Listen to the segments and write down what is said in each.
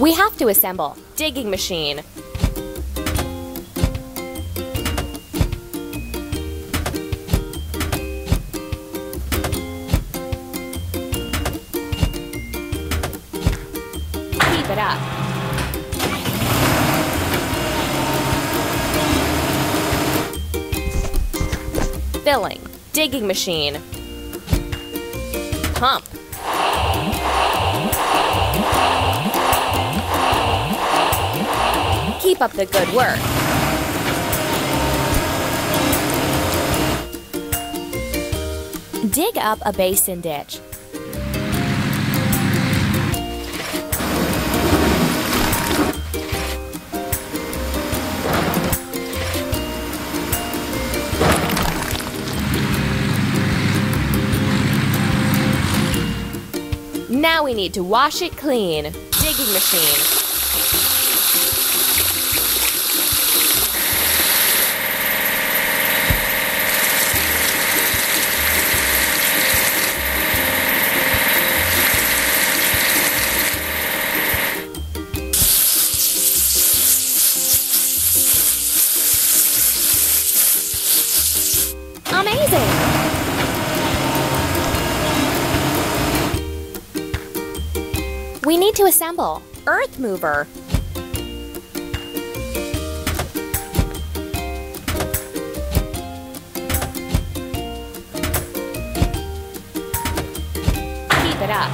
We have to assemble digging machine. Keep it up. Filling, digging machine. Pump. Keep up the good work. Dig up a basin ditch. Now we need to wash it clean. Digging machine. To assemble Earth Mover. Keep it up.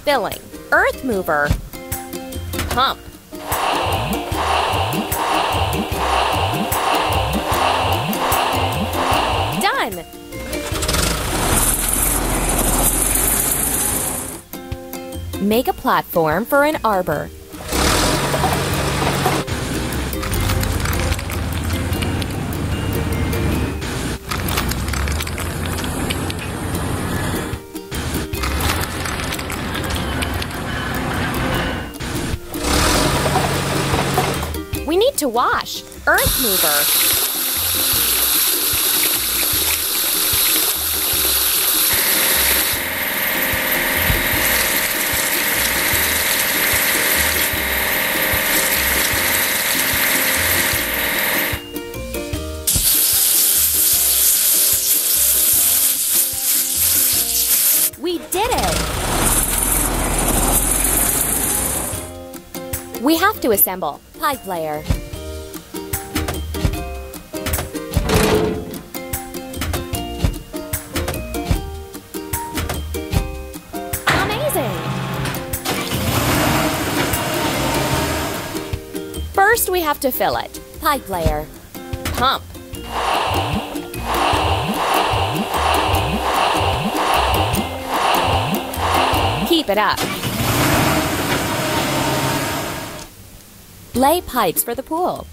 Filling Earth Mover. Pump. Make a platform for an arbor. We need to wash. Earth mover. Assemble pipe layer. Amazing! First, we have to fill it. Pipe layer. Pump. Keep it up. Lay pipes for the pool.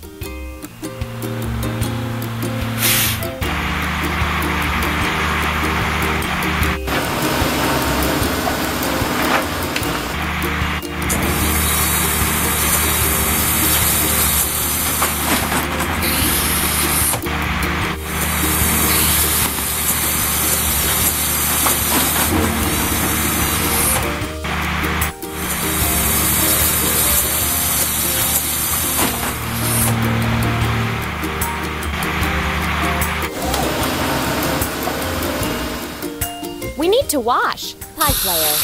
To wash. Pipe layer.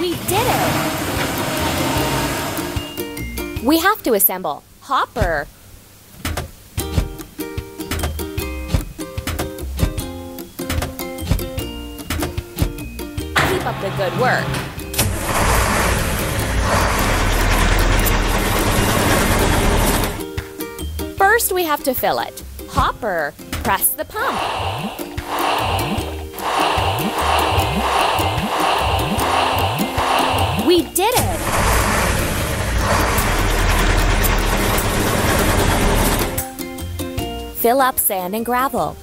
We did it! We have to assemble hopper. Keep up the good work. First, we have to fill it. Hopper, press the pump. We did it! Fill up sand and gravel.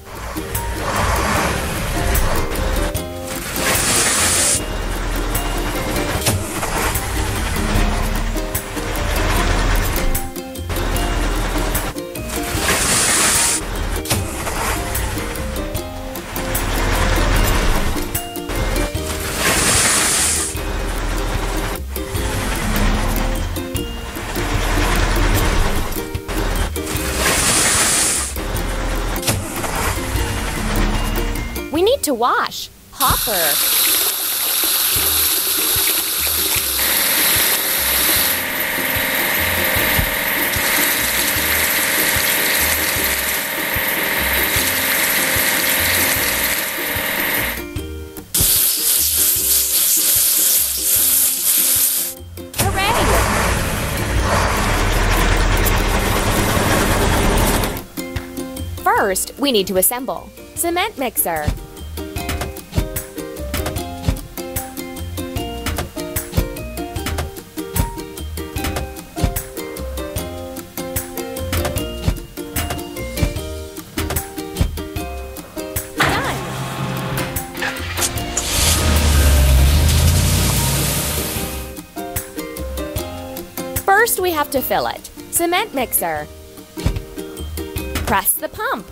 Wash. Hopper. Hooray! First, we need to assemble. Cement mixer. We have to fill it. Cement mixer. Press the pump.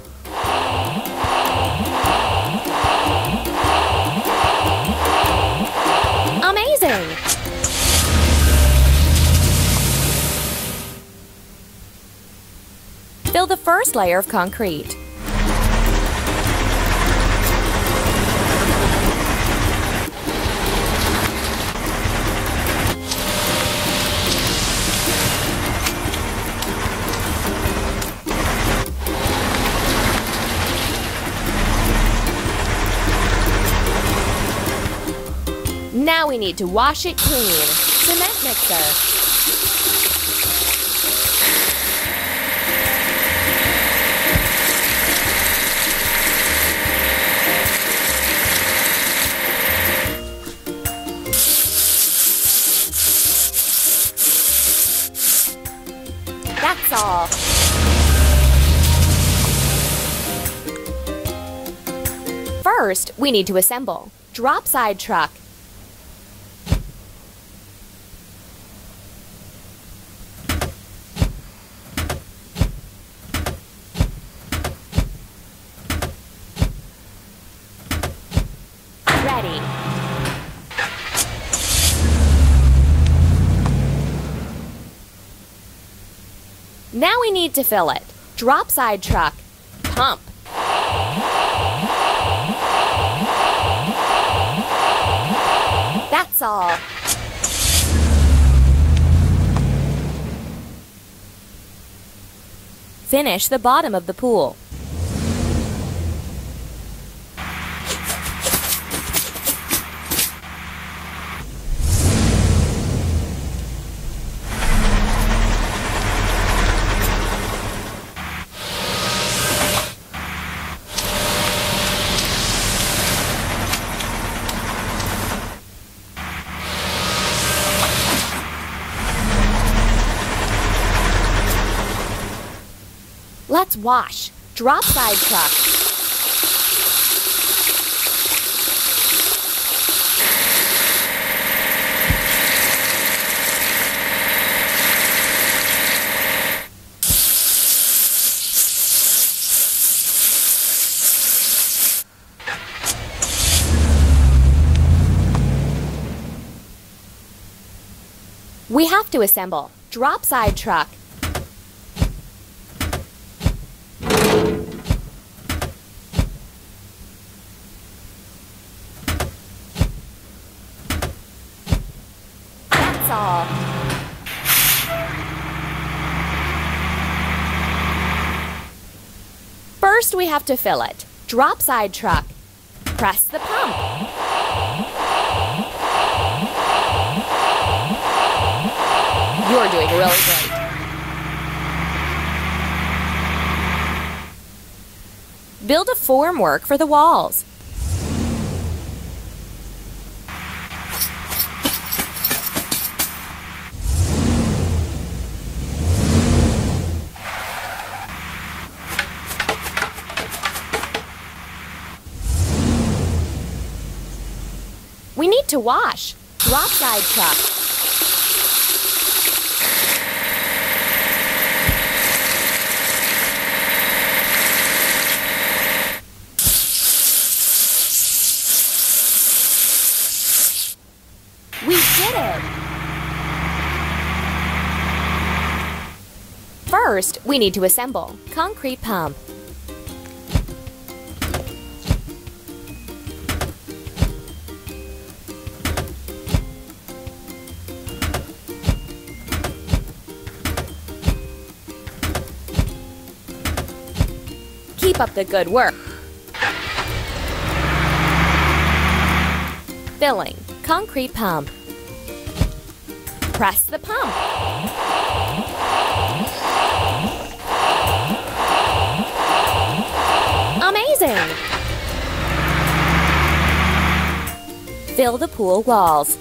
Amazing! Fill the first layer of concrete. Need to wash it clean. Cement mixer. That's all. First, we need to assemble. Drop side truck. Ready. Now need to fill it. Drop side truck. Pump. That's all. Finish the bottom of the pool. Let's wash. Drop side truck. We have to assemble. Drop side truck. All. First, we have to fill it. Drop side truck. Press the pump. You're doing really great. Build a formwork for the walls. need to wash. Drop side truck. We did it! First, we need to assemble concrete pump. Up the good work. Filling concrete pump. Press the pump. Amazing! Fill the pool walls.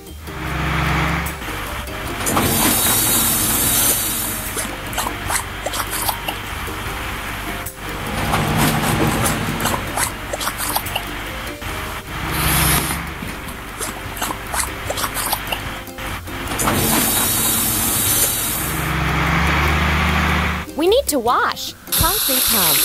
Pump.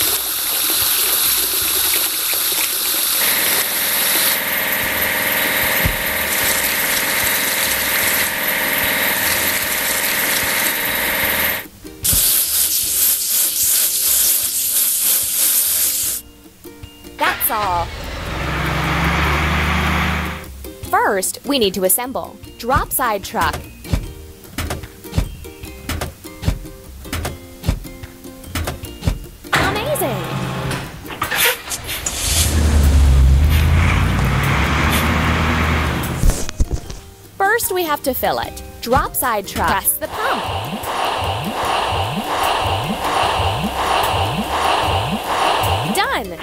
That's all. First, we need to assemble drop side truck. We have to fill it. Drop side truck. Press the pump. Done!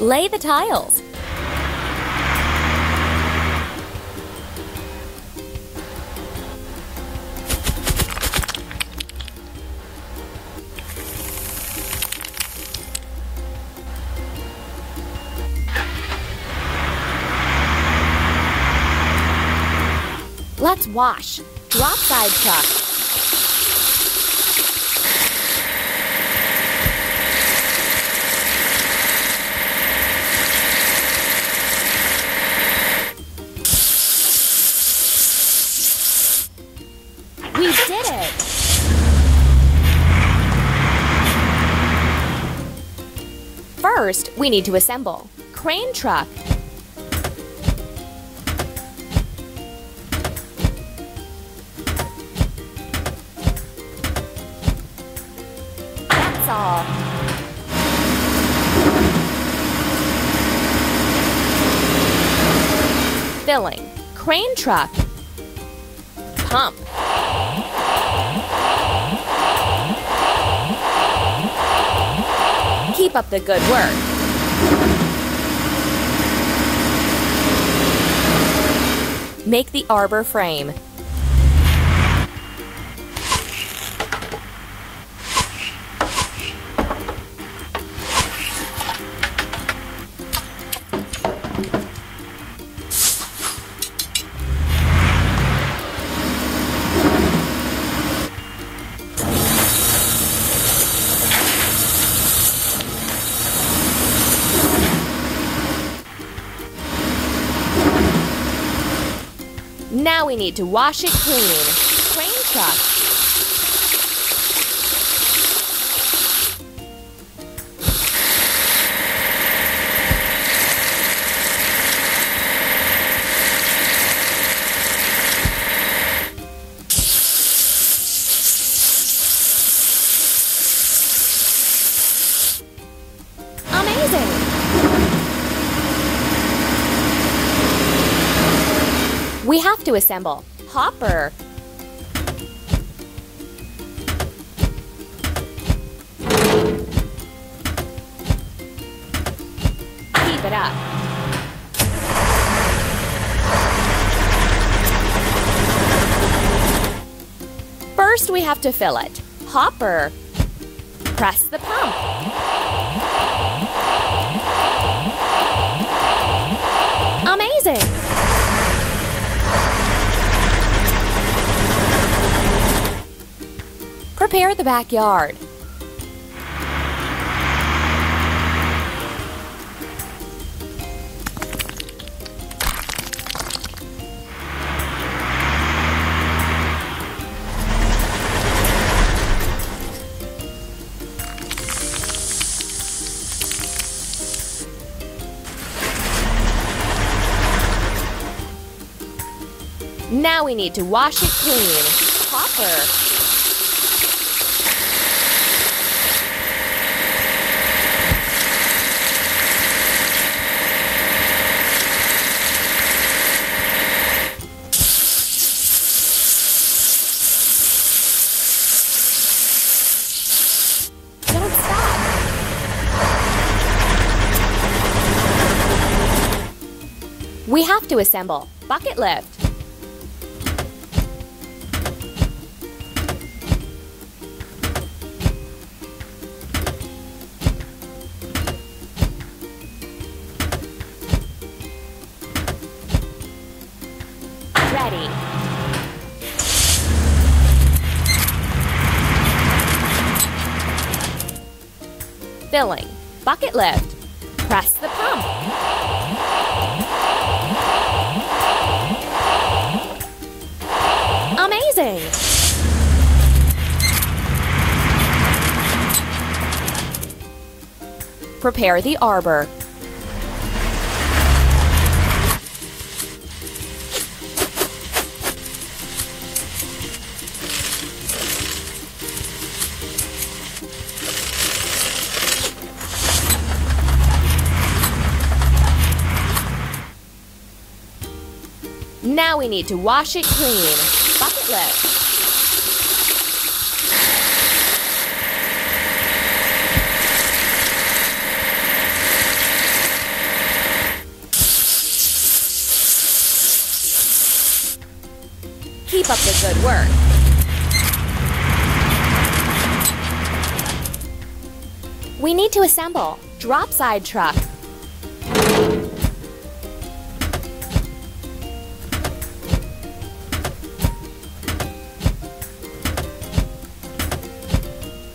Lay the tiles. Wash. Drop side truck. We did it! First, we need to assemble crane truck. Filling crane truck. Pump. Keep up the good work. Make the arbor frame. Need to wash it clean. Crane truck. assemble. Hopper. Keep it up. First, we have to fill it. Hopper. Press the pump. Amazing! Prepare the backyard. Now we need to wash it clean. Hopper. We have to assemble. Bucket lift. Ready. Filling. Bucket lift. Prepare the arbor. Now we need to wash it clean. Bucket lift. Keep up the good work. We need to assemble. Drop side truck.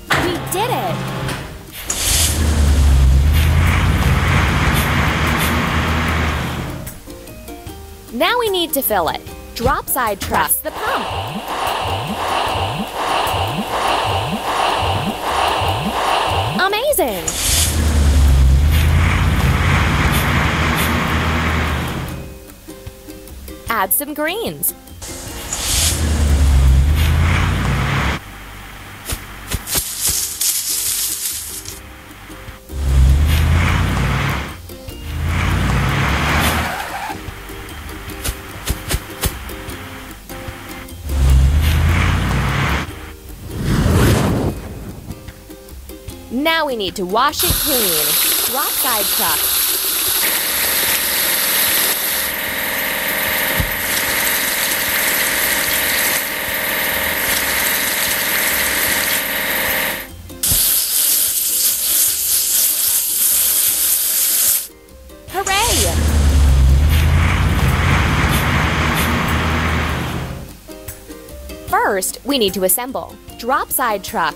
We did it! Now we need to fill it. Drop side truss the pump. Amazing! Add some greens. Now we need to wash it clean. Drop side truck. Hooray! First, we need to assemble. Drop side truck.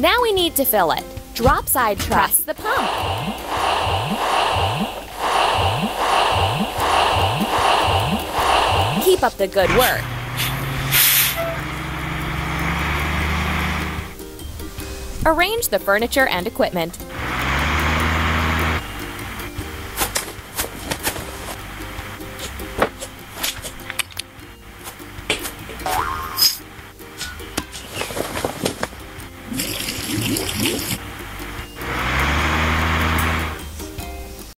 Now we need to fill it. Drop side truck. Press the pump. Keep up the good work. Arrange the furniture and equipment.